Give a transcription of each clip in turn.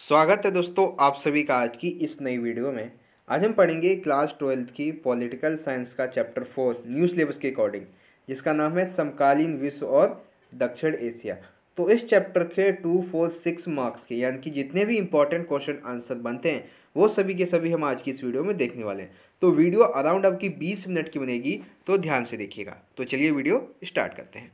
स्वागत है दोस्तों आप सभी का आज की इस नई वीडियो में। आज हम पढ़ेंगे क्लास ट्वेल्थ की पॉलिटिकल साइंस का चैप्टर फोर, न्यू सिलेबस के अकॉर्डिंग, जिसका नाम है समकालीन विश्व और दक्षिण एशिया। तो इस चैप्टर के टू, फोर, सिक्स मार्क्स के, यानी कि जितने भी इंपॉर्टेंट क्वेश्चन आंसर बनते हैं, वो सभी के सभी हम आज की इस वीडियो में देखने वाले हैं। तो वीडियो अराउंड आपकी बीस मिनट की बनेगी तो ध्यान से देखिएगा। तो चलिए वीडियो स्टार्ट करते हैं।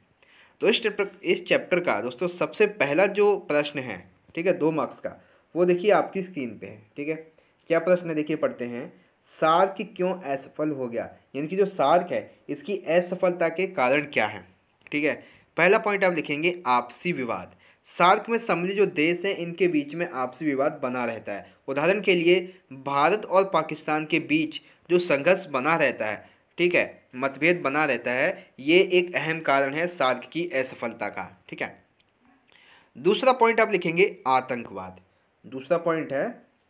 तो इस चैप्टर इस चैप्टर का दोस्तों सबसे पहला जो प्रश्न है, ठीक है, दो मार्क्स का वो देखिए आपकी स्क्रीन पे है, ठीक है? क्या प्रश्न देखिए, पढ़ते हैं। सार्क क्यों असफल हो गया? यानी कि जो सार्क है, इसकी असफलता के कारण क्या है? ठीक है? पहला पॉइंट आप लिखेंगे, आपसी विवाद। सार्क में सम्मिलित जो देश हैं, इनके बीच में आपसी विवाद बना रहता है। उदाहरण के लिए, भारत और पाकिस्तान के बीच जो संघर्ष बना रहता है, ठीक है? मतभेद बना रहता है, ये एक अहम कारण है सार्क की असफलता का, ठीक है? दूसरा पॉइंट आप लिखेंगे, आतंकवाद। दूसरा पॉइंट है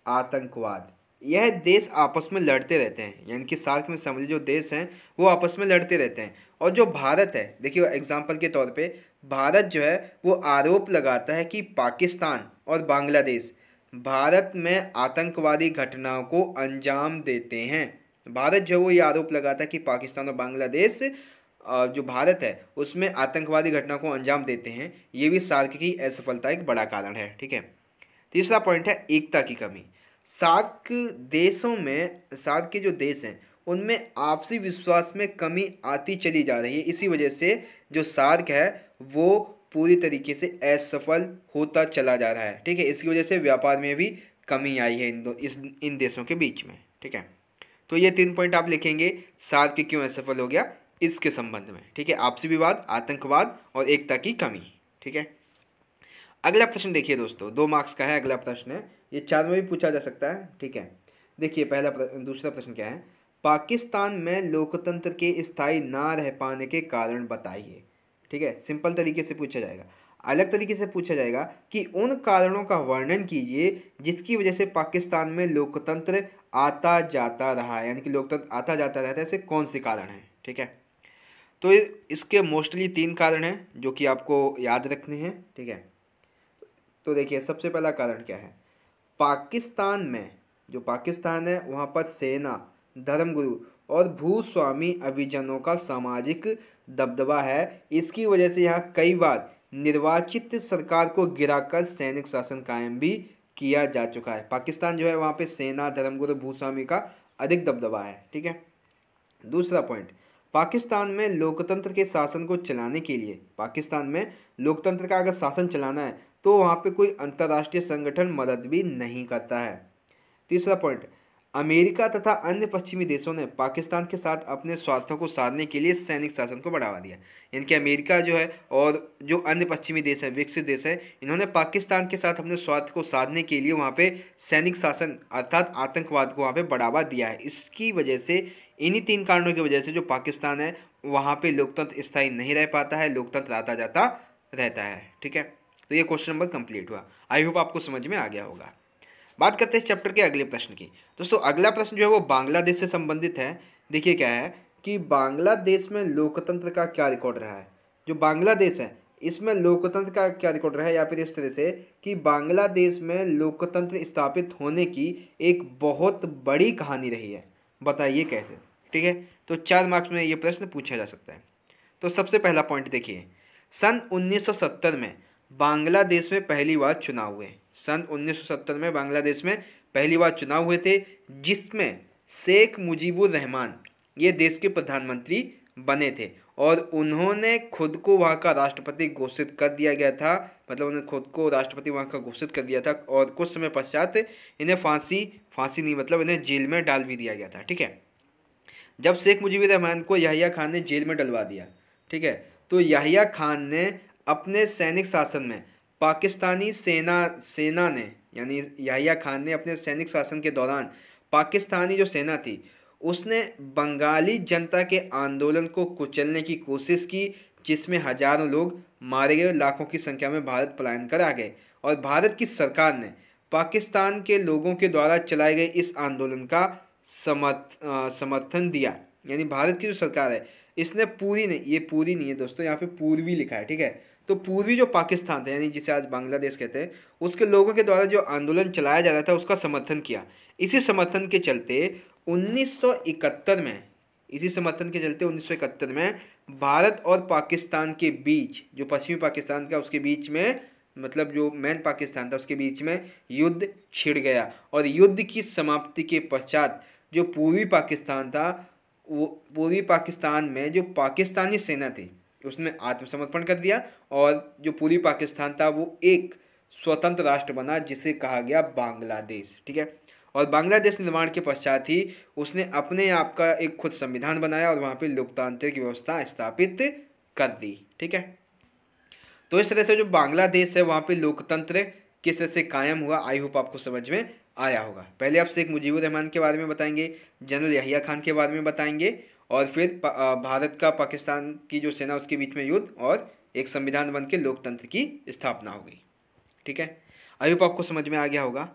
आतंकवाद। यह देश आपस में लड़ते रहते हैं, यानी कि सार्क में सम्मिलित जो देश हैं, वो आपस में लड़ते रहते हैं। और जो भारत है, देखिए एग्ज़ाम्पल के तौर पे, भारत जो है, वो आरोप लगाता है कि पाकिस्तान और बांग्लादेश भारत में आतंकवादी घटनाओं को अंजाम देते हैं। भारत जो है, वो ये आरोप लगाता है कि पाकिस्तान और बांग्लादेश जो भारत है, उसमें आतंकवादी घटना को अंजाम देते हैं। ये भी सार्क की असफलता एक बड़ा कारण है, ठीक है? तीसरा पॉइंट है एकता की कमी। सार्क देशों में सार्क के जो देश हैं, उनमें आपसी विश्वास में कमी आती चली जा रही है। इसी वजह से जो सार्क है, वो पूरी तरीके से असफल होता चला जा रहा है। ठीक है, इसकी वजह से व्यापार में भी कमी आई है इन दो, इस, इन देशों के बीच में। ठीक है तो ये तीन पॉइंट आप लिखेंगे, सार्क क्यों असफल हो गया? इसके संबंध में। ठीक है, आपसी विवाद, आतंकवाद और एकता की कमी। ठीक है अगला प्रश्न देखिए दोस्तों, दो मार्क्स का है अगला प्रश्न। है ये चार में भी पूछा जा सकता है, ठीक है? देखिए, पहला दूसरा प्रश्न क्या है? पाकिस्तान में लोकतंत्र के स्थायी ना रह पाने के कारण बताइए, ठीक है? सिंपल तरीके से पूछा जाएगा। अलग तरीके से पूछा जाएगा कि उन कारणों का वर्णन कीजिए जिसकी वजह से पाकिस्तान में लोकतंत्र आता जाता रहा है, यानी कि लोकतंत्र आता जाता रहता है, ऐसे कौन से कारण हैं, ठीक है? तो इसके मोस्टली तीन कारण हैं जो कि आपको याद रखने हैं, ठीक है? तो देखिए, सबसे पहला कारण क्या है? पाकिस्तान में, जो पाकिस्तान है, वहाँ पर सेना, धर्मगुरु और भूस्वामी अभिजनों का सामाजिक दबदबा है। इसकी वजह से यहाँ कई बार निर्वाचित सरकार को गिराकर सैनिक शासन कायम भी किया जा चुका है। पाकिस्तान जो है, वहाँ पे सेना, धर्मगुरु, भूस्वामी का अधिक दबदबा है, ठीक है? दूसरा पॉइंट पाकिस्तान में लोकतंत्र के शासन को चलाने के लिए, पाकिस्तान में लोकतंत्र का अगर शासन चलाना है तो वहाँ पे कोई अंतर्राष्ट्रीय संगठन मदद भी नहीं करता है। तीसरा पॉइंट, अमेरिका तथा अन्य पश्चिमी देशों ने पाकिस्तान के साथ अपने स्वार्थों को साधने के लिए सैनिक शासन को बढ़ावा दिया। यानी कि अमेरिका जो है और जो अन्य पश्चिमी देश हैं, विकसित देश हैं, इन्होंने पाकिस्तान के साथ अपने स्वार्थ को साधने के लिए वहाँ पे सैनिक शासन अर्थात आतंकवाद को वहाँ पे बढ़ावा दिया है। इसकी वजह से, इन्हीं तीन कारणों की वजह से जो पाकिस्तान है, वहाँ पर लोकतंत्र स्थायी नहीं रह पाता है, लोकतंत्र आता जाता रहता है। ठीक है? तो ये क्वेश्चन नंबर कंप्लीट हुआ। आई होप आपको समझ में आ गया होगा। बात करते हैं इस चैप्टर के अगले प्रश्न की। दोस्तों, अगला प्रश्न जो है वो बांग्लादेश से संबंधित है। देखिए क्या है कि बांग्लादेश में लोकतंत्र का क्या रिकॉर्ड रहा है? जो बांग्लादेश है, इसमें लोकतंत्र का क्या रिकॉर्ड रहा है? या फिर इस तरह से कि बांग्लादेश में लोकतंत्र स्थापित होने की एक बहुत बड़ी कहानी रही है। बताइए कैसे? ठीक है तो चार मार्क्स में ये प्रश्न पूछा जा सकता है। तो सबसे पहला पॉइंट देखिए। सन 1970 में बांग्लादेश में पहली बार चुनाव हुए। सन 1970 में बांग्लादेश में पहली बार चुनाव हुए थे, जिसमें शेख मुजीबुर रहमान ये देश के प्रधानमंत्री बने थे और उन्होंने खुद को वहाँ का राष्ट्रपति घोषित कर दिया गया था। मतलब उन्होंने खुद को राष्ट्रपति वहाँ का घोषित कर दिया था और कुछ समय पश्चात इन्हें फांसी फांसी नहीं मतलब इन्हें जेल में डाल भी दिया गया था, ठीक है? जब शेख मुजीबुर रहमान को याहिया खान ने जेल में डलवा दिया, ठीक है? तो याहिया खान ने अपने सैनिक शासन में, पाकिस्तानी सेना सेना ने, यानी याहिया खान ने अपने सैनिक शासन के दौरान पाकिस्तानी जो सेना थी, उसने बंगाली जनता के आंदोलन को कुचलने की कोशिश की, जिसमें हज़ारों लोग मारे गए लाखों की संख्या में भारत पलायन कर आ गए। और भारत की सरकार ने पाकिस्तान के लोगों के द्वारा चलाए गए इस आंदोलन का समर्थ समर्थन दिया। यानी भारत की जो सरकार है, इसने पूरी नहीं, ये पूरी नहीं है दोस्तों, यहाँ पे पूर्वी लिखा है, ठीक है? तो पूर्वी जो पाकिस्तान था, यानी जिसे आज बांग्लादेश कहते हैं, उसके लोगों के द्वारा जो आंदोलन चलाया जा रहा था, उसका समर्थन किया। इसी समर्थन के चलते 1971 में, इसी समर्थन के चलते 1971 में भारत और पाकिस्तान के बीच, जो पश्चिमी पाकिस्तान का उसके बीच में मतलब जो मैन पाकिस्तान था, उसके बीच में युद्ध छिड़ गया। और युद्ध की समाप्ति के पश्चात जो पूर्वी पाकिस्तान था, वो पूर्वी पाकिस्तान में जो पाकिस्तानी सेना थी उसने आत्मसमर्पण कर दिया और जो पूरी पाकिस्तान था, वो एक स्वतंत्र राष्ट्र बना, जिसे कहा गया बांग्लादेश, ठीक है? और बांग्लादेश निर्माण के पश्चात ही उसने अपने आप का एक खुद संविधान बनाया और वहाँ पर लोकतांत्रिक व्यवस्था स्थापित कर दी, ठीक है? तो इस तरह से जो बांग्लादेश है, वहाँ पे लोकतंत्र किस तरह से कायम हुआ, आई होप आपको समझ में आया होगा। पहले आपसे एक मुजीबुर रहमान के बारे में बताएँगे, जनरल यहिया खान के बारे में बताएँगे और फिर भारत का पाकिस्तान की जो सेना, उसके बीच में युद्ध और एक संविधान बन के लोकतंत्र की स्थापना हो गई। ठीक है? आई होप आपको समझ में आ गया होगा।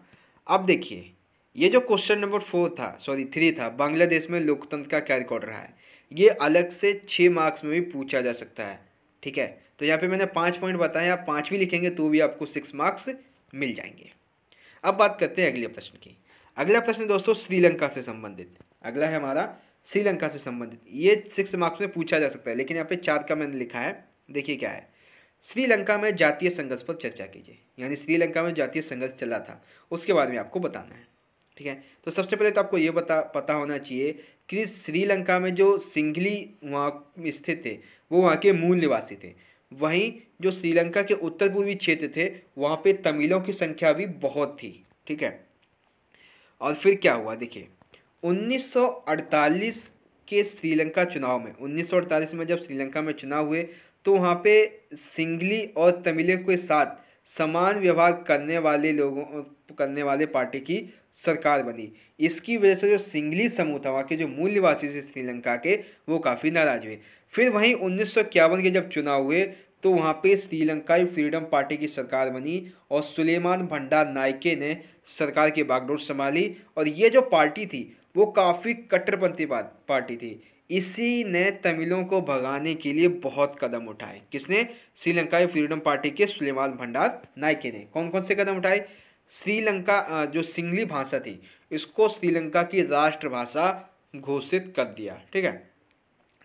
अब देखिए, ये जो क्वेश्चन नंबर फोर था सॉरी थ्री था, बांग्लादेश में लोकतंत्र का क्या रिकॉर्ड रहा है? ये अलग से छः मार्क्स में भी पूछा जा सकता है। ठीक है? तो यहाँ पे मैंने पाँच पॉइंट बताए, आप पाँच भी लिखेंगे तो भी आपको सिक्स मार्क्स मिल जाएँगे। अब बात करते हैं अगले प्रश्न की। अगला प्रश्न दोस्तों, श्रीलंका से संबंधित। अगला है हमारा श्रीलंका से संबंधित। ये सिक्स मार्क्स में पूछा जा सकता है, लेकिन यहाँ पे चार का मैंने लिखा है। देखिए क्या है। श्रीलंका में जातीय संघर्ष पर चर्चा कीजिए। यानी श्रीलंका में जातीय संघर्ष चला था। उसके बारे में आपको बताना है। ठीक है? तो सबसे पहले तो आपको ये बता, पता होना चाहिए कि श्रीलंका में जो सिंघली वहाँ स्थित थे, वो वहाँ के मूल निवासी थे। वहीं जो श्रीलंका के उत्तर पूर्वी क्षेत्र थे, वहाँ पे तमिलों की संख्या भी बहुत थी। ठीक है? और फिर क्या हुआ? देखिए 1948 के श्रीलंका चुनाव में 1948 में जब श्रीलंका में चुनाव हुए तो वहाँ पे सिंगली और तमिलों के साथ समान व्यवहार करने वाले लोगों, करने वाले पार्टी की सरकार बनी। इसकी वजह से जो सिंगली समूह था, वहाँ के जो मूल निवासी थे श्रीलंका के, वो काफ़ी नाराज़ हुए। फिर वहीं उन्नीस सौ इक्यावन के जब चुनाव हुए तो वहाँ पे श्रीलंकाई फ्रीडम पार्टी की सरकार बनी और सुलेमान भंडार नायके ने सरकार की बागडोर संभाली और ये जो पार्टी थी वो काफ़ी कट्टरपंथी पार्टी थी। इसी ने तमिलों को भगाने के लिए बहुत कदम उठाए। किसने? श्रीलंकाई फ्रीडम पार्टी के सुलेमान भंडार नायके ने। कौन कौन से कदम उठाए? श्रीलंका जो सिंगली भाषा थी, इसको श्रीलंका की राष्ट्रभाषा घोषित कर दिया। ठीक है?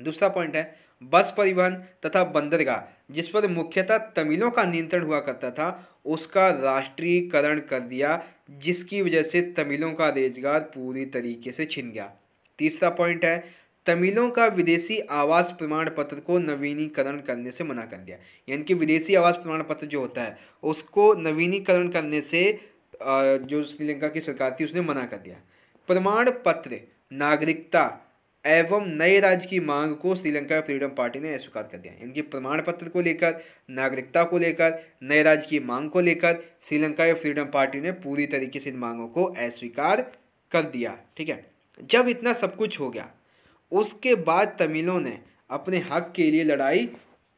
दूसरा पॉइंट है, बस परिवहन तथा बंदरगाह, जिस पर मुख्यतः तमिलों का नियंत्रण हुआ करता था, उसका राष्ट्रीयकरण कर दिया जिसकी वजह से तमिलों का रोज़गार पूरी तरीके से छिन गया। तीसरा पॉइंट है, तमिलों का विदेशी आवास प्रमाण पत्र को नवीनीकरण करने से मना कर दिया। यानी कि विदेशी आवास प्रमाण पत्र जो होता है, उसको नवीनीकरण करने से जो श्रीलंका की सरकार थी, उसने मना कर दिया। प्रमाण पत्र, नागरिकता एवं नए राज्य की मांग को श्रीलंका फ्रीडम पार्टी ने अस्वीकार कर दिया। इनकी प्रमाण पत्र को लेकर, नागरिकता को लेकर, नए राज्य की मांग को लेकर श्रीलंका फ्रीडम पार्टी ने पूरी तरीके से इन मांगों को अस्वीकार कर दिया। ठीक है? जब इतना सब कुछ हो गया, उसके बाद तमिलों ने अपने हक के लिए लड़ाई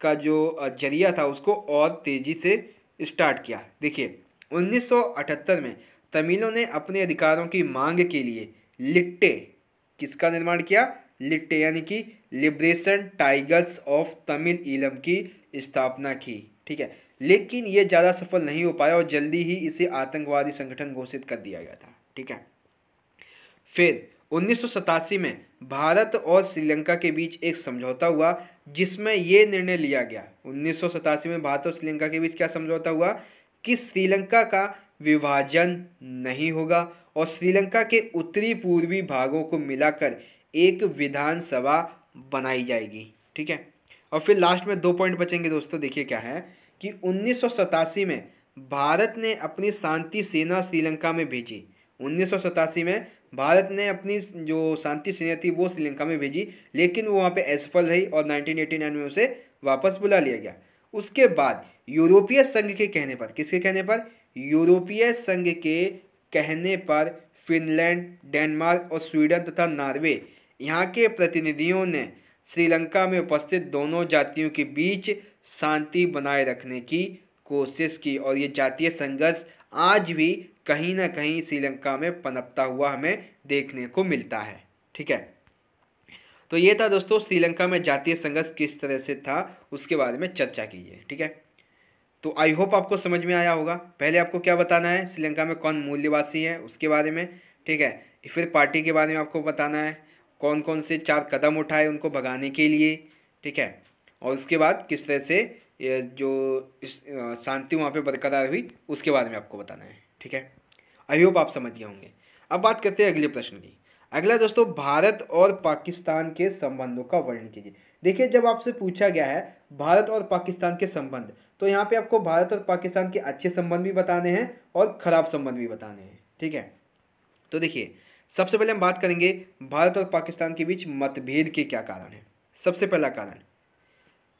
का जो ज़रिया था, उसको और तेज़ी से स्टार्ट किया। देखिए 1978 में तमिलों ने अपने अधिकारों की मांग के लिए लिट्टे किसका निर्माण किया? लिट्टे, यानी कि लिब्रेशन टाइगर्स ऑफ़ तमिल इलम की स्थापना की, ठीक है? लेकिन ये ज़्यादा सफल नहीं हो पाया और जल्दी ही इसे आतंकवादी संगठन घोषित कर दिया गया था, ठीक है? फिर उन्नीस सौ सतासी में भारत और श्रीलंका के बीच एक समझौता हुआ, जिसमें यह निर्णय लिया गया। उन्नीस सौ सतासी में भारत और श्रीलंका के बीच क्या समझौता हुआ? कि श्रीलंका का विभाजन नहीं होगा और श्रीलंका के उत्तरी पूर्वी भागों को मिलाकर एक विधानसभा बनाई जाएगी। ठीक है? और फिर लास्ट में दो पॉइंट बचेंगे दोस्तों, देखिए क्या है कि उन्नीस सौ सतासी में भारत ने अपनी शांति सेना श्रीलंका में भेजी। उन्नीस सौ सतासी में भारत ने अपनी जो शांति सेना थी, वो श्रीलंका में भेजी, लेकिन वो वहाँ पे असफल रही और 1989 में उसे वापस बुला लिया गया। उसके बाद यूरोपीय संघ के कहने पर, किसके कहने पर? यूरोपीय संघ के कहने पर फिनलैंड, डेनमार्क और स्वीडन तथा नॉर्वे यहाँ के प्रतिनिधियों ने श्रीलंका में उपस्थित दोनों जातियों के बीच शांति बनाए रखने की कोशिश की और ये जातीय संघर्ष आज भी कहीं ना कहीं श्रीलंका में पनपता हुआ हमें देखने को मिलता है। ठीक है? तो ये था दोस्तों, श्रीलंका में जातीय संघर्ष किस तरह से था, उसके बारे में चर्चा कीजिए। ठीक है? तो आई होप आपको समझ में आया होगा। पहले आपको क्या बताना है? श्रीलंका में कौन मूल्यवासी है? उसके बारे में, ठीक है? फिर पार्टी के बारे में आपको बताना है। कौन कौन से चार कदम उठाए उनको भगाने के लिए, ठीक है? और उसके बाद किस तरह से जो शांति वहाँ पे बरकरार हुई, उसके बारे में आपको बताना है, ठीक है? आई होप आप समझ गए होंगे। अब बात करते हैं अगले प्रश्न की। अगला दोस्तों, भारत और पाकिस्तान के संबंधों का वर्णन कीजिए। देखिए, जब आपसे पूछा गया है, भारत और पाकिस्तान के संबंध तो यहाँ पे आपको भारत और पाकिस्तान के अच्छे संबंध भी बताने हैं और ख़राब संबंध भी बताने हैं, ठीक है? तो देखिए, सबसे पहले हम बात करेंगे भारत और पाकिस्तान के बीच मतभेद के क्या कारण हैं। सबसे पहला कारण,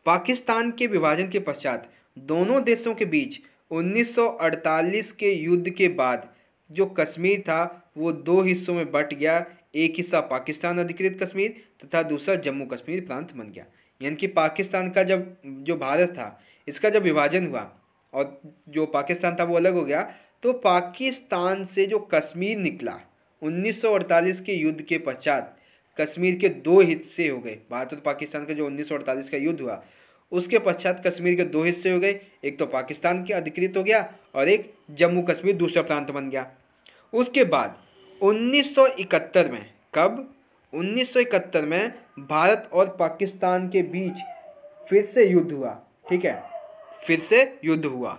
पाकिस्तान के विभाजन के पश्चात दोनों देशों के बीच 1948 के युद्ध के बाद जो कश्मीर था, वो दो हिस्सों में बट गया। एक हिस्सा पाकिस्तान अधिकृत कश्मीर तथा दूसरा जम्मू कश्मीर प्रांत बन गया। यानी कि पाकिस्तान का जब, जो भारत था इसका जब विभाजन हुआ और जो पाकिस्तान था वो अलग हो गया तो पाकिस्तान से जो कश्मीर निकला 1948 के युद्ध के पश्चात, कश्मीर के दो हिस्से हो गए। भारत और पाकिस्तान का जो 1948 का युद्ध हुआ, उसके पश्चात कश्मीर के दो हिस्से हो गए। एक तो पाकिस्तान के अधिकृत हो गया और एक जम्मू कश्मीर दूसरा प्रांत बन गया। उसके बाद 1971 में, कब? 1971 में भारत और पाकिस्तान के बीच फिर से युद्ध हुआ, ठीक है? फिर से युद्ध हुआ।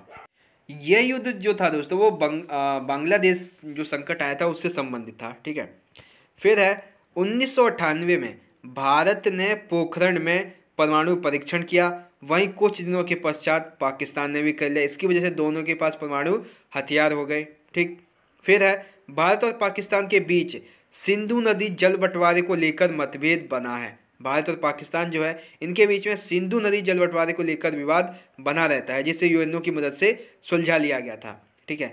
यह युद्ध जो था दोस्तों वो बंग, बांग्लादेश जो संकट आया था उससे संबंधित था ठीक है? फिर है उन्नीस सौ अट्ठानवे में भारत ने पोखरण में परमाणु परीक्षण किया। वहीं कुछ दिनों के पश्चात पाकिस्तान ने भी कर लिया। इसकी वजह से दोनों के पास परमाणु हथियार हो गए ठीक? फिर है भारत और पाकिस्तान के बीच सिंधु नदी जल बंटवारे को लेकर मतभेद बना है। भारत और पाकिस्तान जो है, इनके बीच में सिंधु नदी जल बंटवारे को लेकर विवाद बना रहता है, जिसे यूएनओ की मदद से सुलझा लिया गया था, ठीक है?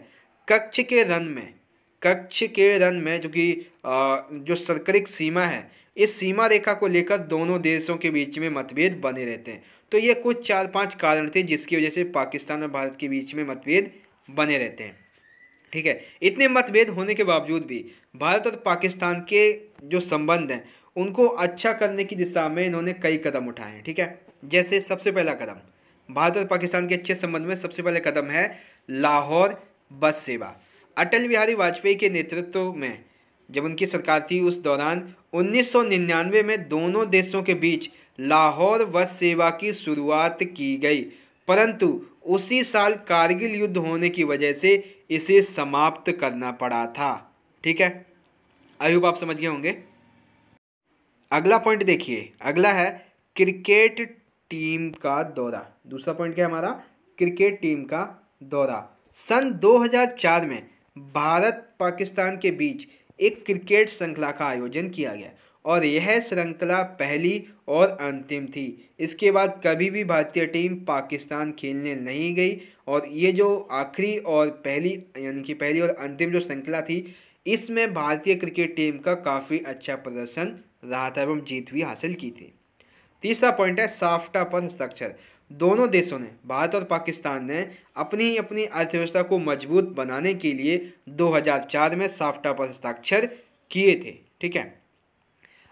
कक्ष के रन में, कक्ष के रन में, जो कि जो सरकरिक सीमा है, इस सीमा रेखा को लेकर दोनों देशों के बीच में मतभेद बने रहते हैं। तो ये कुछ चार पाँच कारण थे, जिसकी वजह से पाकिस्तान और भारत के बीच में मतभेद बने रहते हैं, ठीक है? इतने मतभेद होने के बावजूद भी, भारत और पाकिस्तान के जो संबंध हैं उनको अच्छा करने की दिशा में इन्होंने कई कदम उठाए हैं, ठीक है? जैसे सबसे पहला कदम, भारत और पाकिस्तान के अच्छे संबंध में सबसे पहले कदम है लाहौर बस सेवा। अटल बिहारी वाजपेयी के नेतृत्व में जब उनकी सरकार थी, उस दौरान 1999 में दोनों देशों के बीच लाहौर बस सेवा की शुरुआत की गई। परंतु उसी साल कारगिल युद्ध होने की वजह से इसे समाप्त करना पड़ा था, ठीक है? आयुब, आप समझ गए होंगे? अगला पॉइंट देखिए। अगला है क्रिकेट टीम का दौरा। दूसरा पॉइंट क्या है हमारा? क्रिकेट टीम का दौरा। सन 2004 में भारत पाकिस्तान के बीच एक क्रिकेट श्रृंखला का आयोजन किया गया और यह श्रृंखला पहली और अंतिम थी। इसके बाद कभी भी भारतीय टीम पाकिस्तान खेलने नहीं गई और ये जो आखिरी और पहली, यानी कि पहली और अंतिम जो श्रृंखला थी, इसमें भारतीय क्रिकेट टीम का काफ़ी अच्छा प्रदर्शन रहा था एवं जीत भी हासिल की थी। तीसरा पॉइंट है साफ्टा पर हस्ताक्षर। दोनों देशों ने, भारत और पाकिस्तान ने, अपनी ही अपनी अर्थव्यवस्था को मज़बूत बनाने के लिए 2004 में साफ्टा पर हस्ताक्षर किए थे, ठीक है?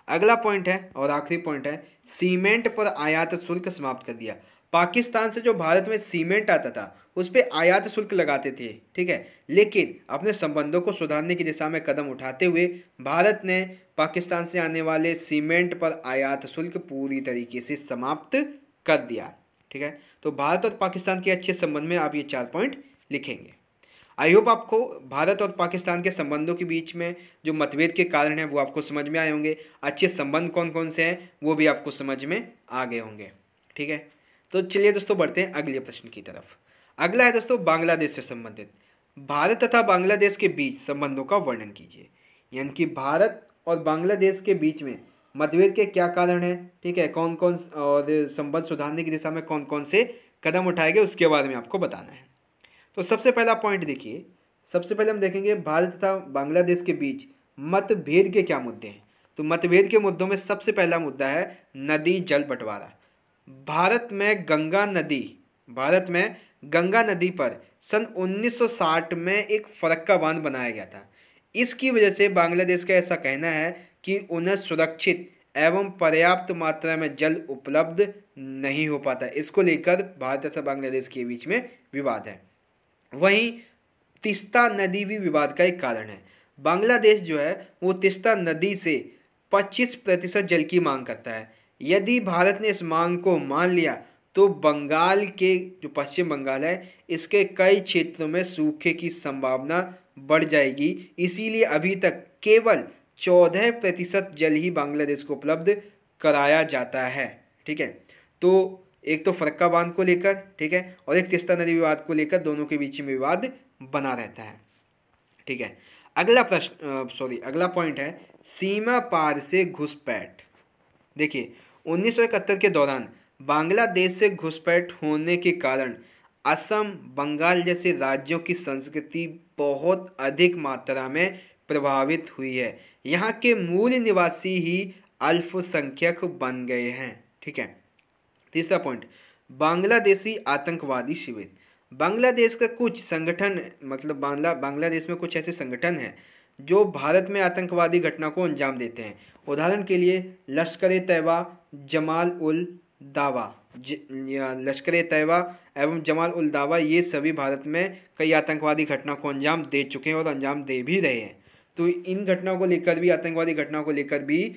अगला पॉइंट है और आखिरी पॉइंट है, सीमेंट पर आयात शुल्क समाप्त कर दिया। पाकिस्तान से जो भारत में सीमेंट आता था, उस पर आयात शुल्क लगाते थे, ठीक है? लेकिन अपने संबंधों को सुधारने की दिशा में कदम उठाते हुए भारत ने पाकिस्तान से आने वाले सीमेंट पर आयात शुल्क पूरी तरीके से समाप्त कर दिया। ठीक है? तो भारत और पाकिस्तान के अच्छे संबंध में आप ये चार पॉइंट लिखेंगे। आई होप आपको भारत और पाकिस्तान के संबंधों के बीच में जो मतभेद के कारण हैं, वो आपको समझ में आए होंगे। अच्छे संबंध कौन कौन से हैं, वो भी आपको समझ में आ गए होंगे। ठीक है? तो चलिए दोस्तों, बढ़ते हैं अगले प्रश्न की तरफ़। अगला है दोस्तों, बांग्लादेश से संबंधित। भारत तथा बांग्लादेश के बीच संबंधों का वर्णन कीजिए। यानी कि भारत और बांग्लादेश के बीच में मतभेद के क्या कारण हैं? ठीक है कौन कौन और संबंध सुधारने की दिशा में कौन कौन से कदम उठाए गए, उसके बारे में आपको बताना है। तो सबसे पहला पॉइंट देखिए। सबसे पहले हम देखेंगे भारत तथा बांग्लादेश के बीच मतभेद के क्या मुद्दे हैं। तो मतभेद के मुद्दों में सबसे पहला मुद्दा है नदी जल बंटवारा। भारत में गंगा नदी, भारत में गंगा नदी पर सन 1960 में एक फरक्का बाँध बनाया गया था। इसकी वजह से बांग्लादेश का ऐसा कहना है कि उन्हें सुरक्षित एवं पर्याप्त मात्रा में जल उपलब्ध नहीं हो पाता। इसको लेकर भारत तथा बांग्लादेश के बीच में विवाद है। वहीं तिस्ता नदी भी विवाद का एक कारण है। बांग्लादेश जो है, वो तिस्ता नदी से 25 प्रतिशत जल की मांग करता है। यदि भारत ने इस मांग को मान लिया तो बंगाल के, जो पश्चिम बंगाल है, इसके कई क्षेत्रों में सूखे की संभावना बढ़ जाएगी। इसीलिए अभी तक केवल चौदह प्रतिशत जल ही बांग्लादेश को उपलब्ध कराया जाता है। ठीक है? तो एक तो फरक्का बाँध को लेकर, ठीक है? और एक तिस्ता नदी विवाद को लेकर दोनों के बीच में विवाद बना रहता है। ठीक है? अगला प्रश्न सॉरी अगला पॉइंट है, सीमा पार से घुसपैठ। देखिए, उन्नीस सौ इकहत्तर के दौरान बांग्लादेश से घुसपैठ होने के कारण असम, बंगाल जैसे राज्यों की संस्कृति बहुत अधिक मात्रा में प्रभावित हुई है। यहाँ के मूल निवासी ही अल्पसंख्यक बन गए हैं, ठीक है? तीसरा पॉइंट बांग्लादेशी आतंकवादी शिविर। बांग्लादेश का कुछ संगठन मतलब बांग्ला, बांग्लादेश में कुछ ऐसे संगठन हैं, जो भारत में आतंकवादी घटना को अंजाम देते हैं। उदाहरण के लिए लश्कर तैयबा जमाल उल दावा लश्कर तयबा एवं जमाल उल दावा ये सभी भारत में कई आतंकवादी घटना को अंजाम दे चुके हैं और अंजाम दे भी रहे हैं। तो इन घटनाओं को लेकर भी, आतंकवादी घटनाओं को लेकर भी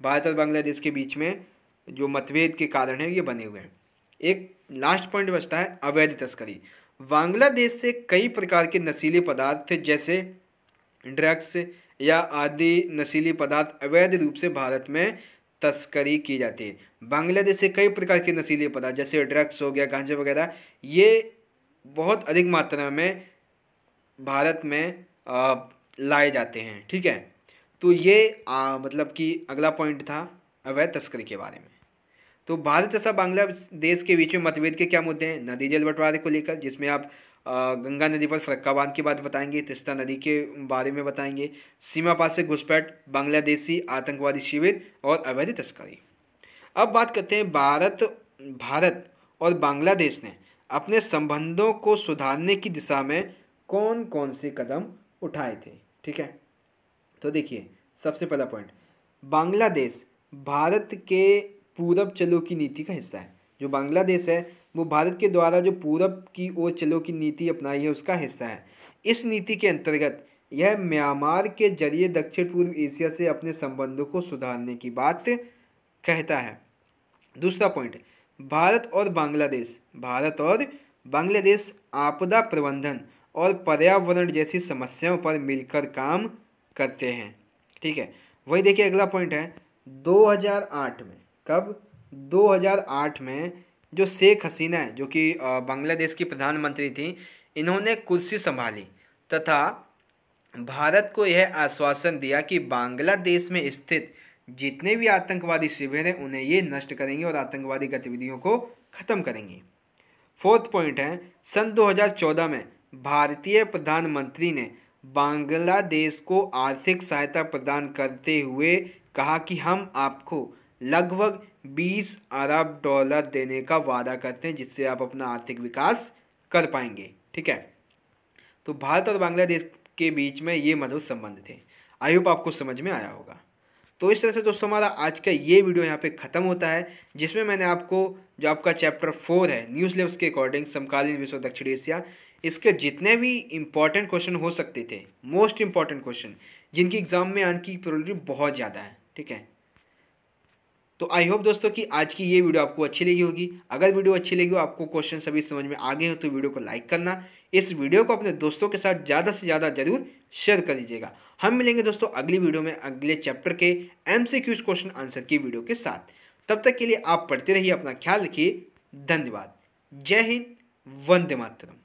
भारत और बांग्लादेश के बीच में जो मतभेद के कारण है, ये बने हुए हैं। एक लास्ट पॉइंट बचता है, अवैध तस्करी। बांग्लादेश से कई प्रकार के नशीले पदार्थ, जैसे ड्रग्स या आदि नशीली पदार्थ अवैध रूप से भारत में तस्करी की जाती है। बांग्लादेश से कई प्रकार के नशीले पदार्थ जैसे ड्रग्स हो गया गांजा वगैरह ये बहुत अधिक मात्रा में भारत में लाए जाते हैं ठीक है? तो ये आ, मतलब कि अगला पॉइंट था अवैध तस्करी के बारे में। तो भारत तथा बांग्लादेश के बीच में मतभेद के क्या मुद्दे हैं? नदी जल बंटवारे को लेकर जिसमें आप गंगा नदी पर फरक्का बाँध की बात बताएँगे, तिस्ता नदी के बारे में बताएँगे सीमा पास से घुसपैठ, बांग्लादेशी आतंकवादी शिविर और अवैध तस्करी। अब बात करते हैं भारत भारत और बांग्लादेश ने अपने संबंधों को सुधारने की दिशा में कौन कौन से कदम उठाए थे, ठीक है? तो देखिए, सबसे पहला पॉइंट बांग्लादेश भारत के पूरब चलो की नीति का हिस्सा है। जो बांग्लादेश है वो भारत के द्वारा जो पूरब की ओर चलो की नीति अपनाई है, उसका हिस्सा है। इस नीति के अंतर्गत यह म्यांमार के ज़रिए दक्षिण पूर्व एशिया से अपने संबंधों को सुधारने की बात कहता है। दूसरा पॉइंट, भारत और बांग्लादेश। भारत और बांग्लादेश आपदा प्रबंधन और पर्यावरण जैसी समस्याओं पर मिलकर काम करते हैं। ठीक है, वही देखिए अगला पॉइंट है 2008 में। कब? 2008 में जो शेख हसीना है, जो कि बांग्लादेश की प्रधानमंत्री थी, इन्होंने कुर्सी संभाली तथा भारत को यह आश्वासन दिया कि बांग्लादेश में स्थित जितने भी आतंकवादी शिविर हैं, उन्हें ये नष्ट करेंगे और आतंकवादी गतिविधियों को ख़त्म करेंगे। फोर्थ पॉइंट है, सन 2014 में भारतीय प्रधानमंत्री ने बांग्लादेश को आर्थिक सहायता प्रदान करते हुए कहा कि हम आपको लगभग 20 अरब डॉलर देने का वादा करते हैं, जिससे आप अपना आर्थिक विकास कर पाएँगे, ठीक है? तो भारत और बांग्लादेश के बीच में ये मधुर संबंध थे। आई होप आपको समझ में आया होगा। तो इस तरह से दोस्तों, हमारा आज का ये वीडियो यहाँ पे ख़त्म होता है, जिसमें मैंने आपको, जो आपका चैप्टर फोर है न्यूज़ लेवस के अकॉर्डिंग समकालीन विश्व, दक्षिण एशिया, इसके जितने भी इंपॉर्टेंट क्वेश्चन हो सकते थे मोस्ट इंपॉर्टेंट क्वेश्चन जिनकी एग्ज़ाम में आने की प्रोबेबिलिटी बहुत ज़्यादा है, ठीक है? तो आई होप दोस्तों कि आज की ये वीडियो आपको अच्छी लगी होगी। अगर वीडियो अच्छी लगी हो, आपको क्वेश्चन सभी समझ में आ गए हो तो वीडियो को लाइक करना। इस वीडियो को अपने दोस्तों के साथ ज़्यादा से ज़्यादा ज़रूर शेयर कर दीजिएगा। हम मिलेंगे दोस्तों अगली वीडियो में, अगले चैप्टर के एम क्वेश्चन आंसर की वीडियो के साथ। तब तक के लिए आप पढ़ते रहिए अपना ख्याल रखिए। धन्यवाद। जय हिंद। वंदे मातरम।